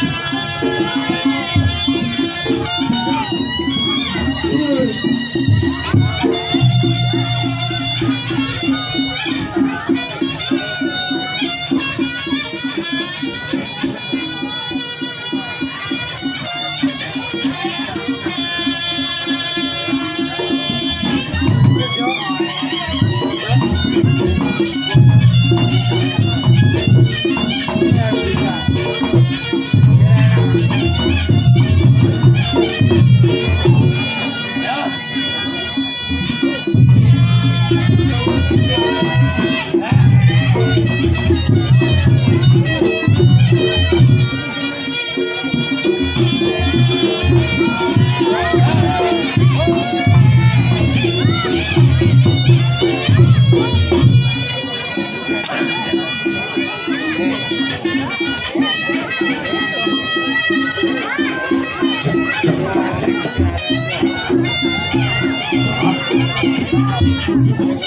Música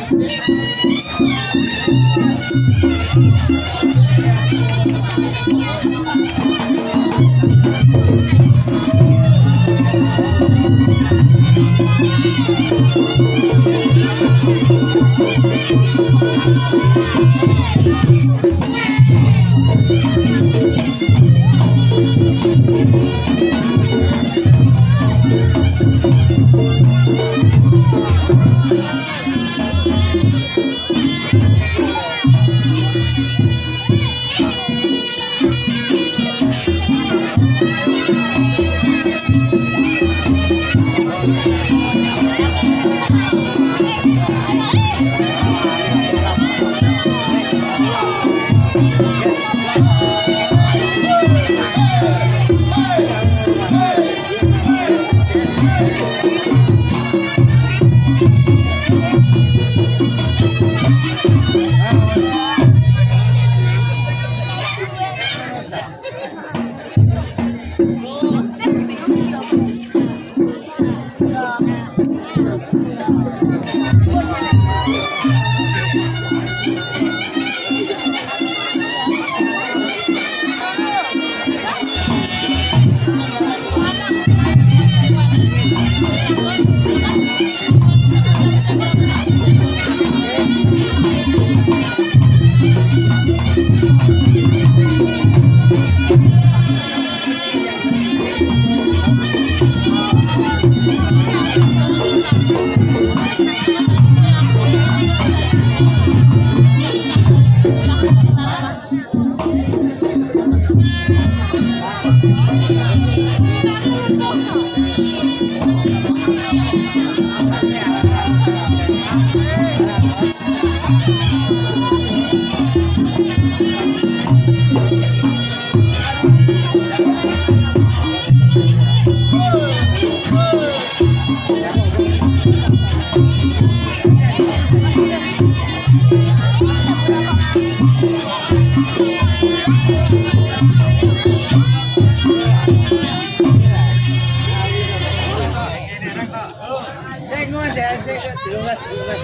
やった!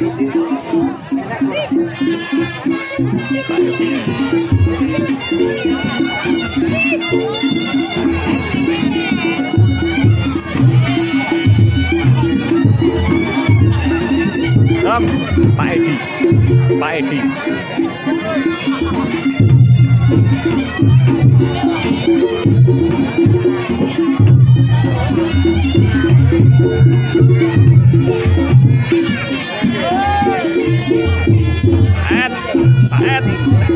Om, Pak Edi. Pak Edi. Ed,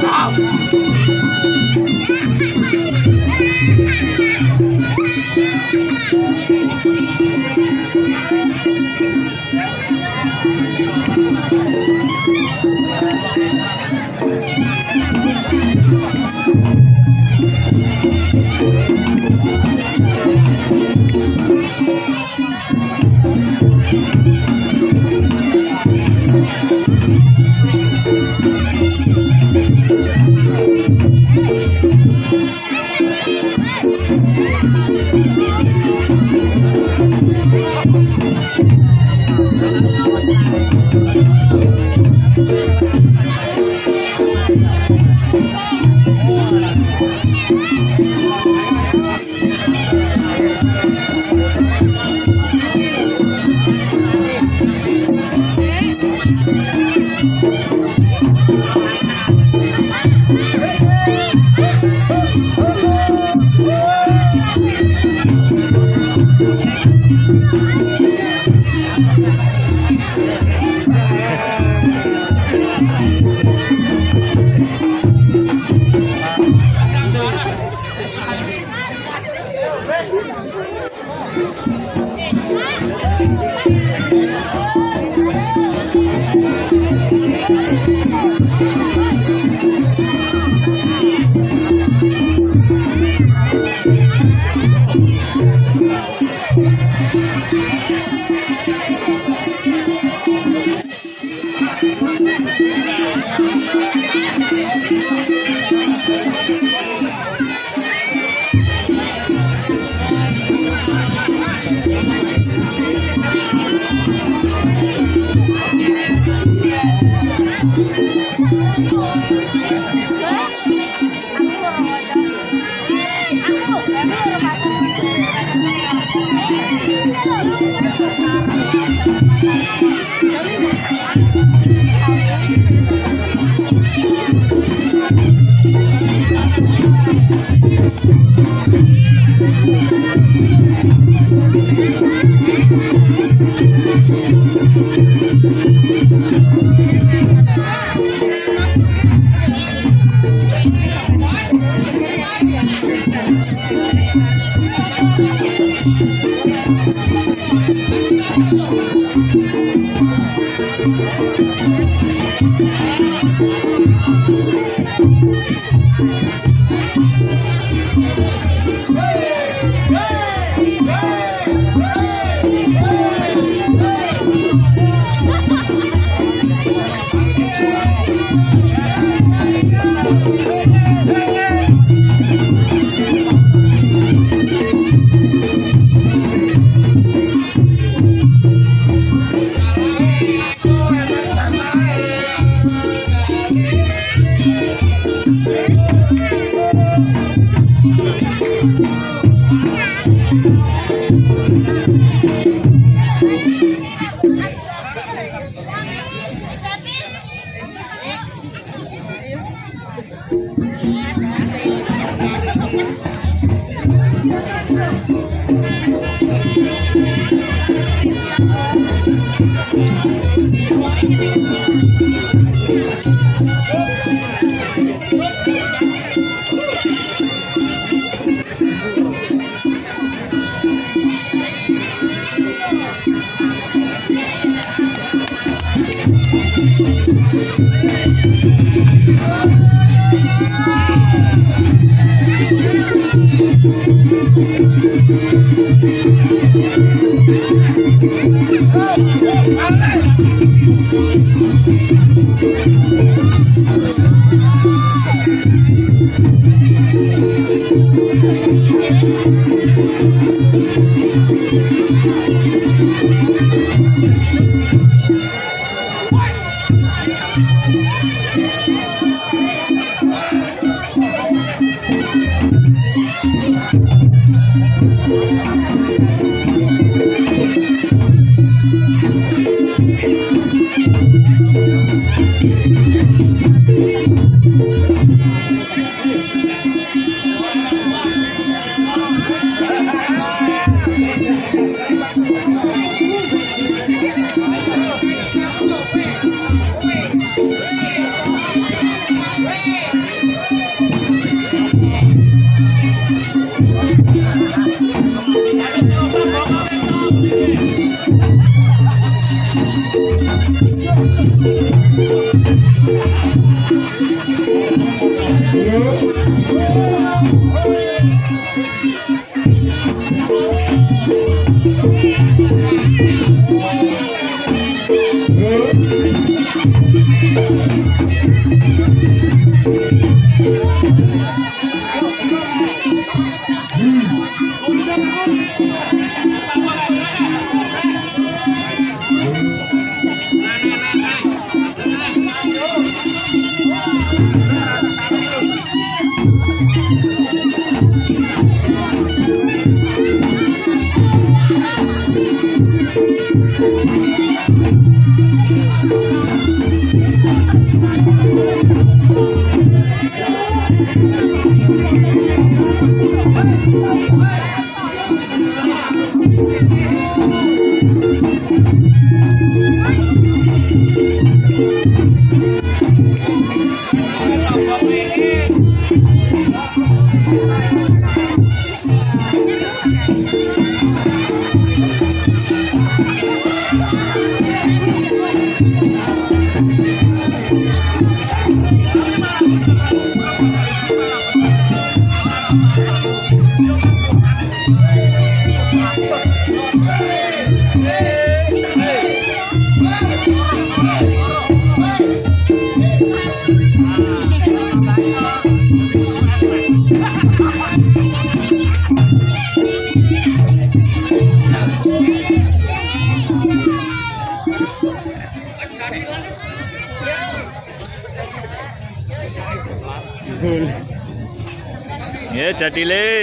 Tchau. Thank 啊 Ya Bisa delay.